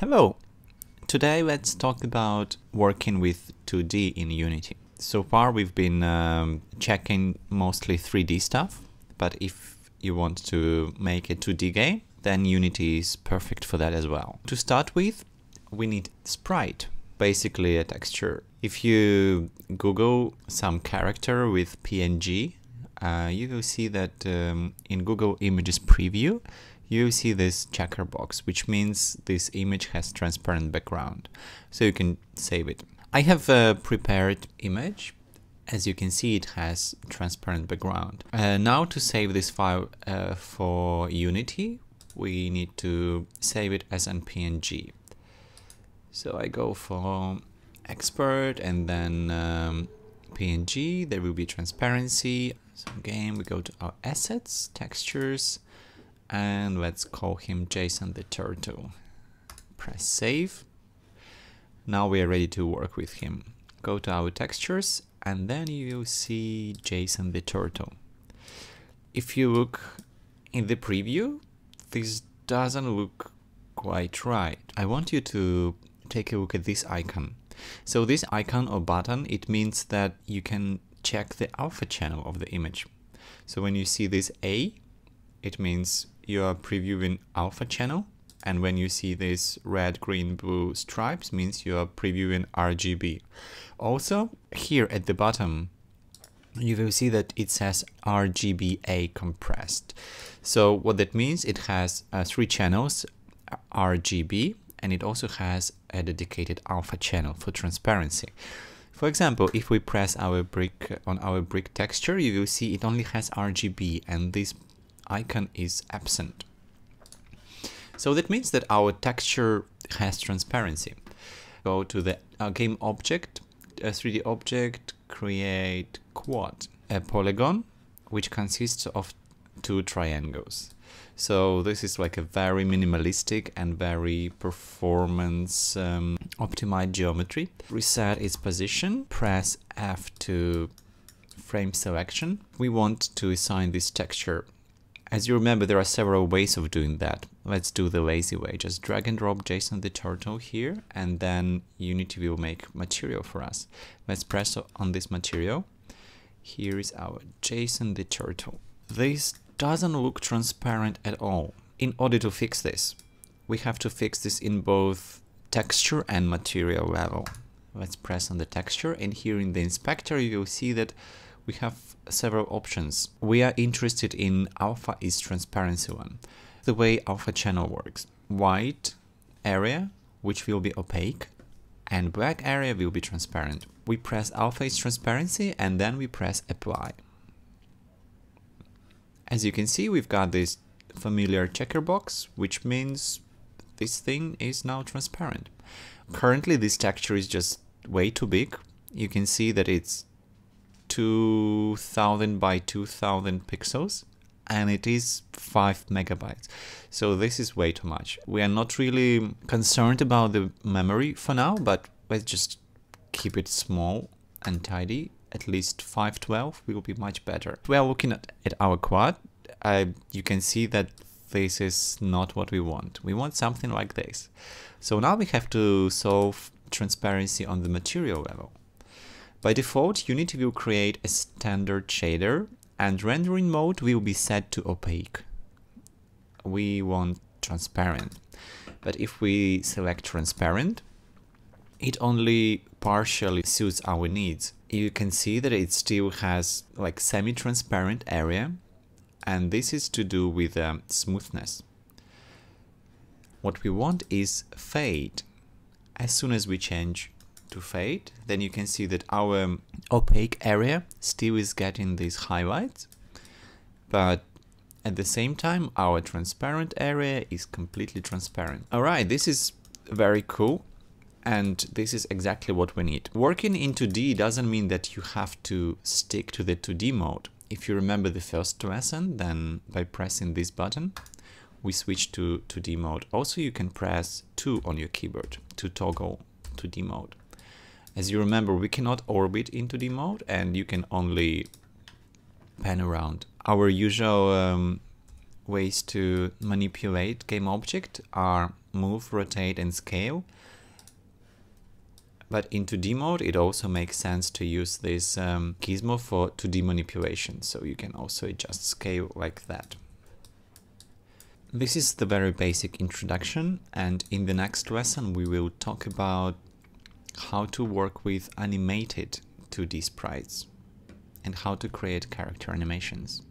Hello! Today let's talk about working with 2D in Unity. So far we've been um, checking mostly 3D stuff, but if you want to make a 2D game, then Unity is perfect for that as well. To start with, we need sprite, basically a texture. If you Google some character with PNG, uh, you will see that um, in Google Images Preview, you see this checker box, which means this image has transparent background. So you can save it. I have a prepared image. As you can see, it has transparent background. Uh, now to save this file uh, for Unity, we need to save it as an PNG. So I go for export and then um, PNG, there will be transparency. So again, we go to our assets, textures, and let's call him Jason the Turtle. Press save. Now we are ready to work with him. Go to our textures and then you will see Jason the Turtle. If you look in the preview, this doesn't look quite right. I want you to take a look at this icon. So this icon or button, it means that you can check the alpha channel of the image. So when you see this A, it means you are previewing alpha channel and when you see this red green blue stripes means you are previewing RGB also here at the bottom you will see that it says RGBA compressed. So what that means it has uh, three channels RGB and it also has a dedicated alpha channel for transparency. For example, if we press our brick on our brick texture, you will see it only has RGB and this icon is absent. So that means that our texture has transparency. Go to the uh, game object, a 3D object, create quad, a polygon which consists of two triangles. So this is like a very minimalistic and very performance um, optimized geometry. Reset its position, press F to frame selection. We want to assign this texture as you remember, there are several ways of doing that. Let's do the lazy way. Just drag and drop Jason the turtle here, and then Unity will make material for us. Let's press on this material. Here is our Jason the turtle. This doesn't look transparent at all. In order to fix this, we have to fix this in both texture and material level. Let's press on the texture, and here in the inspector, you will see that we have several options. We are interested in alpha is transparency one. The way alpha channel works. White area, which will be opaque, and black area will be transparent. We press alpha is transparency and then we press apply. As you can see, we've got this familiar checker box, which means this thing is now transparent. Currently, this texture is just way too big. You can see that it's 2000 by 2000 pixels and it is 5 megabytes. So this is way too much. We are not really concerned about the memory for now, but let's just keep it small and tidy. At least 512 will be much better. We are looking at, at our quad. Uh, you can see that this is not what we want. We want something like this. So now we have to solve transparency on the material level. By default, Unity will create a standard shader and rendering mode will be set to opaque. We want transparent. But if we select transparent, it only partially suits our needs. You can see that it still has like semi-transparent area and this is to do with um, smoothness. What we want is fade. As soon as we change to fade, then you can see that our opaque area still is getting these highlights, but at the same time, our transparent area is completely transparent. All right, this is very cool. And this is exactly what we need. Working in 2D doesn't mean that you have to stick to the 2D mode. If you remember the first lesson, then by pressing this button, we switch to 2D mode. Also, you can press 2 on your keyboard to toggle 2D mode. As you remember, we cannot orbit into the mode and you can only pan around. Our usual um, ways to manipulate game object are move, rotate and scale. But in 2D mode, it also makes sense to use this um, gizmo for 2D manipulation, so you can also adjust scale like that. This is the very basic introduction, and in the next lesson we will talk about how to work with animated 2D sprites and how to create character animations.